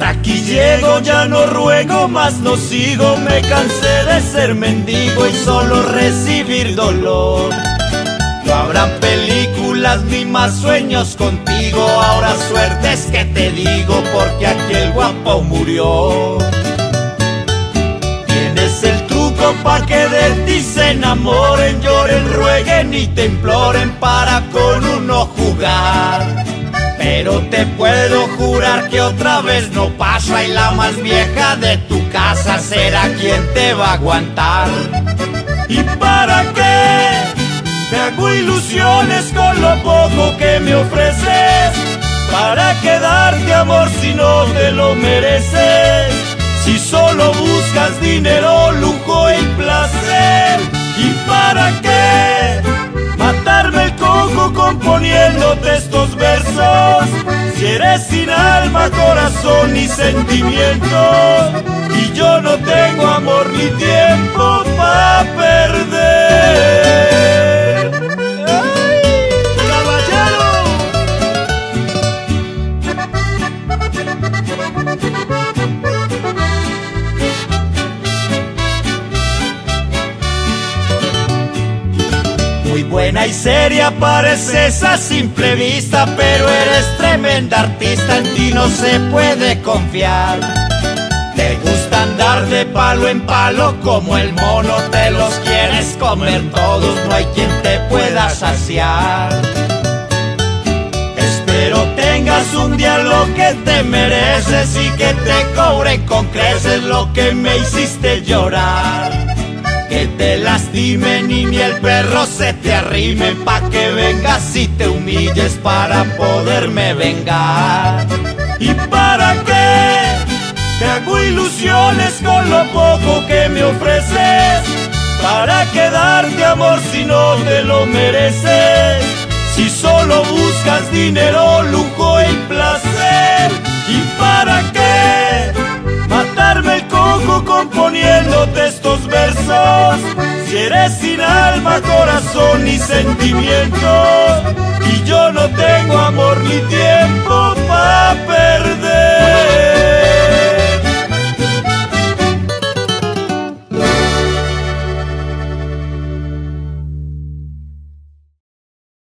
aquí llego, ya no ruego, más no sigo. Me cansé de ser mendigo y solo recibir dolor. No habrán películas ni más sueños contigo. Ahora suerte es que te digo, porque aquel guapo murió. Tienes el truco pa' que de ti se enamoren, lloren, rueguen y te imploren para con uno jugar. Pero te puedo jurar que otra vez no pasa y la más vieja de tu casa será quien te va a aguantar. ¿Y para qué? Me hago ilusiones con lo poco que me ofreces. ¿Para quedarte amor si no te lo mereces? Si solo buscas dinero, lujo y placer. ¿Y para qué? Matarme el coco componiéndote estos versos. Eres sin alma, corazón ni sentimiento. Y yo no tengo amor ni tiempo para buena y seria pareces a simple vista, pero eres tremenda artista, en ti no se puede confiar. Te gusta andar de palo en palo como el mono, te los quieres comer todos, no hay quien te pueda saciar. Espero tengas un día lo que te mereces y que te cobren con creces lo que me hiciste llorar. Lastimen y ni el perro se te arrime pa' que vengas y te humilles para poderme vengar. ¿Y para qué? Te hago ilusiones con lo poco que me ofreces. Para quedarte amor si no te lo mereces. Si solo buscas dinero, lujo y placer. ¿Y para qué? Matarme el coco componiéndote estos versos. Si eres sin alma, corazón ni sentimiento. Y yo no tengo amor ni tiempo